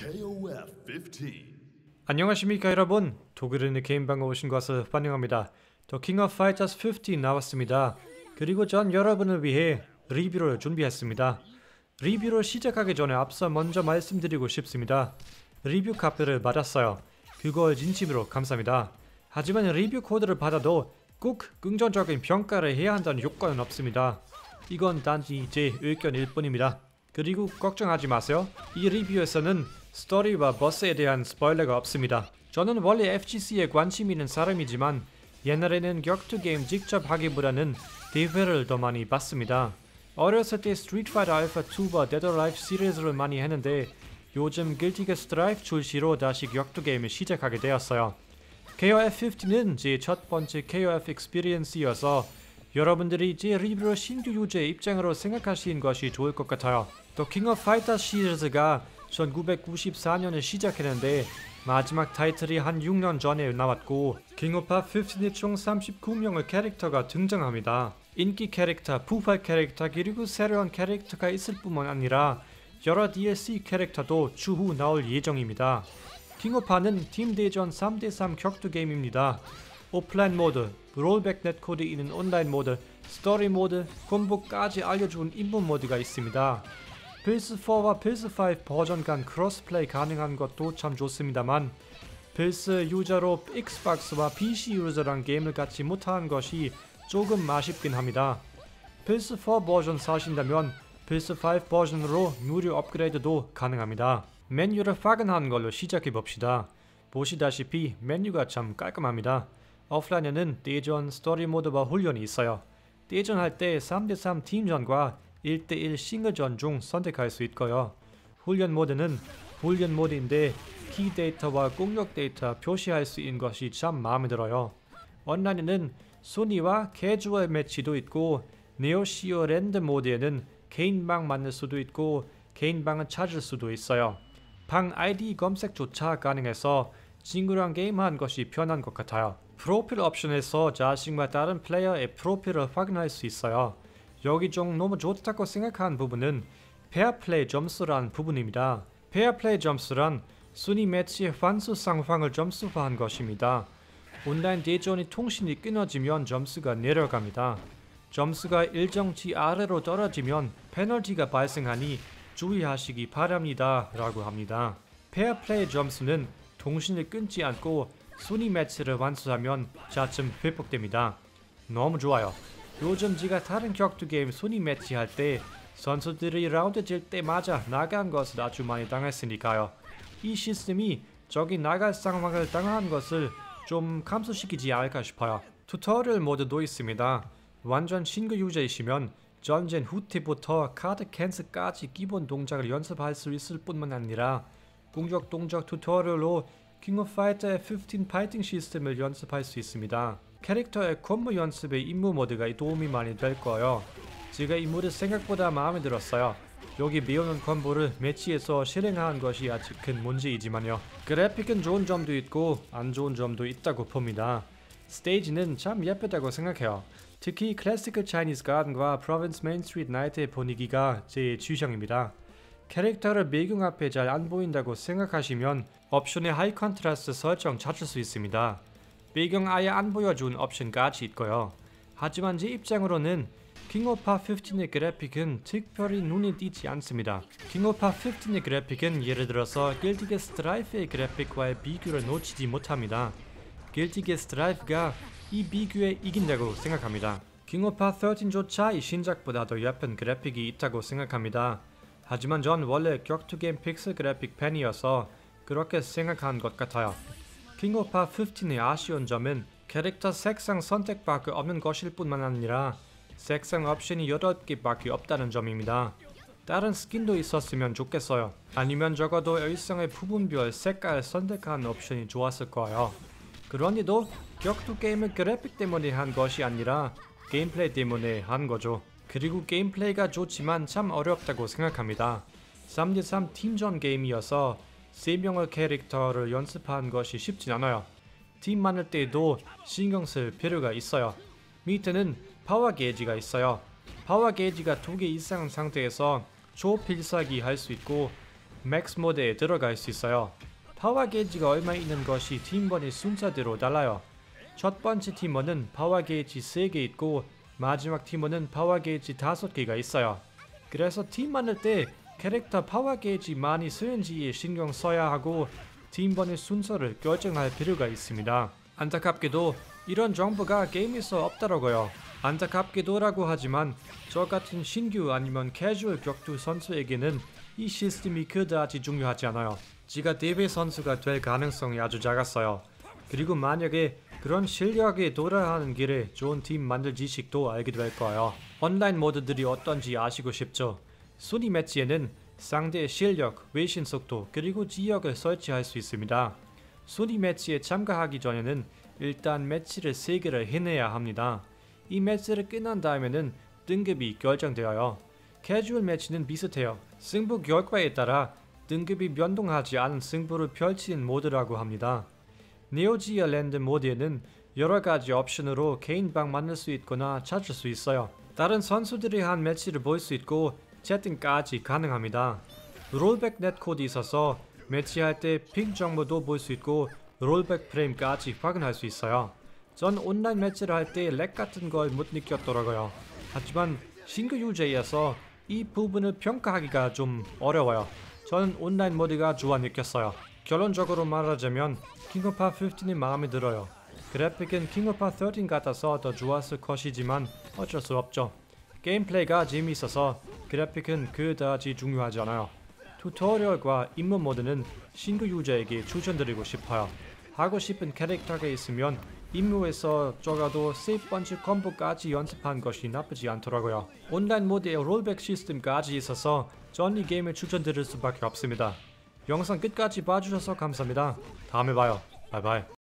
KOF 15. 안녕하십니까 여러분. 독일인의 게임방에 오신 것을 환영합니다. The King of Fighters 15 나왔습니다. 그리고 전 여러분을 위해 리뷰를 준비했습니다. 리뷰를 시작하기 전에 앞서 먼저 말씀드리고 싶습니다. 리뷰 코드를 받았어요. 그걸 진심으로 감사합니다. 하지만 리뷰 코드를 받아도 꼭 긍정적인 평가를 해야 한다는 요건은 없습니다. 이건 단지 제 의견일 뿐입니다 그리고 걱정하지 마세요. 이 리뷰에서는 스토리와 보스에 대한 스포일러가 없습니다. 저는 원래 FGC에 관심 있는 사람이지만 옛날에는 격투 게임 직접 하기보다는 대회를 더 많이 봤습니다. 어렸을 때 Street Fighter Alpha 2와 Dead or Alive 시리즈를 많이 했는데 요즘 Guilty Gear Strive 출시로 다시 격투 게임을 시작하게 되었어요. KOF 15는 제 첫 번째 KOF experience여서 여러분들이 제 리뷰를 신규 유저의 입장으로 생각하시는 것이 좋을 것 같아요. The King of Fighters 시리즈가 1994년에 시작했는데 마지막 타이틀이 한 6년 전에 나왔고 King of Fighters 15에 총 39명의 캐릭터가 등장합니다. 인기 캐릭터, 부활 캐릭터 그리고 새로운 캐릭터가 있을 뿐만 아니라 여러 DLC 캐릭터도 추후 나올 예정입니다. King of Fighters는 팀 대전 3대3 격투 게임입니다. 오프라인 모드, rollback netcode 있는 온라인 모드, 스토리 모드, 콤보까지 알려준 입문 모드가 있습니다. 플스4와 플스5 버전 간 crossplay 가능한 것도 참 좋습니다만 플스 유저로 엑스박스와 PC 유저랑 게임을 같이 못하는 것이 조금 아쉽긴 합니다. 플스4 버전 사신다면 플스5 버전으로 무료 업그레이드도 가능합니다. 메뉴를 확인하는 걸로 시작해봅시다. 보시다시피 메뉴가 참 깔끔합니다. 오프라인에는 대전 스토리 모드와 훈련이 있어요. 대전할 때 3대3 팀전과 1대1 싱글전 중 선택할 수 있고요. 훈련 모드는 훈련 모드인데 key data와 공격 데이터 표시할 수 있는 것이 참 마음에 들어요. 온라인에는 순위와 캐주얼 매치도 있고 온라인 모드에는 개인방 만들 수도 있고 개인방을 찾을 수도 있어요. 방 아이디 검색조차 가능해서 친구랑 게임하는 것이 편한 것 같아요. 프로필 옵션에서 자신과 다른 플레이어의 프로필을 확인할 수 있어요. 여기 좀 너무 좋다고 생각한 부분은 페어플레이 점수란 부분입니다. 페어플레이 점수란 순위 매치의 완수 상황을 점수화한 것입니다. 온라인 대전 시 통신이 끊어지면 점수가 내려갑니다. 점수가 일정치 아래로 떨어지면 페널티가 발생하니 주의하시기 바랍니다. 라고 합니다. 페어플레이 점수는 통신을 끊지 않고 순위 매치를 완수하면 점차 회복됩니다. 너무 좋아요. 요즘 제가 다른 격투 게임 순위 매치할 때 선수들이 라운드 질 때마다 나간 것을 아주 많이 당했으니까요. 이 시스템이 저기 나갈 상황을 당한 것을 좀 감소시키지 않을까 싶어요. 튜토리얼 모드도 있습니다. 완전 신규 유저이시면 전진 후퇴부터 가드 cancel까지 기본 동작을 연습할 수 있을 뿐만 아니라 공격 동작 튜토리얼로 킹 오브 파이터즈 15 파이팅 시스템을 연습할 수 있습니다. 캐릭터의 콤보 연습에 임무 모드가 도움이 많이 될 거예요. 제가 이 모드 생각보다 마음에 들었어요. 여기 배우는 콤보를 매치에서 실행하는 것이 아직 큰 문제이지만요. 그래픽은 좋은 점도 있고 안 좋은 점도 있다고 봅니다. 스테이지는 참 예쁘다고 생각해요. 특히 Classical Chinese Garden과 Province Main Street Night의 분위기가 제 취향입니다. 캐릭터를 배경 앞에 잘 안 보인다고 생각하시면 옵션의 high contrast 설정 찾을 수 있습니다. 배경 아예 안 보여준 옵션까지 있고요. 하지만 제 입장으로는 킹오파 15의 그래픽은 특별히 눈에 띄지 않습니다. 킹오파 15의 그래픽은 예를 들어서 길티기어 스트라이브의 그래픽과의 비교를 놓치지 못합니다. 길티기어 스트라이브가 이 비교에 이긴다고 생각합니다. 킹오파 13조차 이 신작보다 더 예쁜 그래픽이 있다고 생각합니다. 하지만 전 원래 격투 게임 픽셀 그래픽 팬이어서 그렇게 생각한 것 같아요. 킹오파 15의 아쉬운 점은 캐릭터 색상 선택밖에 없는 것일 뿐만 아니라 색상 옵션이 8개밖에 없다는 점입니다. 다른 스킨도 있었으면 좋겠어요. 아니면 적어도 의상의 부분별 색깔 선택하는 옵션이 좋았을 거예요. 그런데도 격투 게임은 그래픽 때문에 한 것이 아니라 게임플레이 때문에 한 거죠. 그리고 게임플레이가 좋지만 참 어렵다고 생각합니다. 3대3 팀전 게임이어서 3명의 캐릭터를 연습하는 것이 쉽진 않아요. 팀 만들 때도 신경 쓸 필요가 있어요. 밑에는 파워 게이지가 있어요. 파워 게이지가 2개 이상 상태에서 초필살기 할 수 있고 max 모드에 들어갈 수 있어요. 파워 게이지가 얼마 있는 것이 팀원의 순서대로 달라요. 첫 번째 팀원은 파워 게이지 3개 있고 마지막 팀원은 파워 게이지 5개가 있어요. 그래서 팀 만들 때 캐릭터 파워 게이지 많이 쓰는지에 신경 써야 하고 팀원의 순서를 결정할 필요가 있습니다. 안타깝게도 이런 정보가 게임에서 없더라고요. 안타깝게도라고 하지만 저 같은 신규 아니면 캐주얼 격투 선수에게는 이 시스템이 그다지 중요하지 않아요. 지가 대회 선수가 될 가능성이 아주 작았어요. 그리고 만약에 그런 실력에 도달하는 길에 좋은 팀 만들 지식도 알게 될 거예요. 온라인 모드들이 어떤지 아시고 싶죠? 순위 매치에는 상대의 실력, 외신 속도, 그리고 지역을 설치할 수 있습니다. 순위 매치에 참가하기 전에는 일단 매치를 3개를 해내야 합니다. 이 매치를 끝난 다음에는 등급이 결정되어요. 캐주얼 매치는 비슷해요. 승부 결과에 따라 등급이 변동하지 않은 승부를 펼치는 모드라고 합니다. 네오지어 랜드 모드에는 여러 가지 옵션으로 개인방 만들 수 있거나 찾을 수 있어요. 다른 선수들이 한 매치를 볼 수 있고 채팅까지 가능합니다. rollback netcode 있어서 매치할 때 ping 정보도 볼 수 있고 rollback 프레임까지 확인할 수 있어요. 전 온라인 매치를 할 때 lag 같은 걸 못 느꼈더라고요. 하지만 신규 유저이어서 이 부분을 평가하기가 좀 어려워요. 저는 온라인 모드가 좋아 느꼈어요. 결론적으로 말하자면 킹오파 15이 마음에 들어요. 그래픽은 킹오파 13 같아서 더 좋았을 것이지만 어쩔 수 없죠. 게임 플레이가 재미있어서 그래픽은 그다지 중요하지 않아요. 튜토리얼과 입문 모드는 신규 유저에게 추천드리고 싶어요. 하고 싶은 캐릭터가 있으면 임무에서 적어도 세 번째 콤보까지 연습한 것이 나쁘지 않더라고요. 온라인 모드에 rollback 시스템까지 있어서 전 이 게임을 추천드릴 수밖에 없습니다. 영상 끝까지 봐주셔서 감사합니다. 다음에 봐요. 바이바이.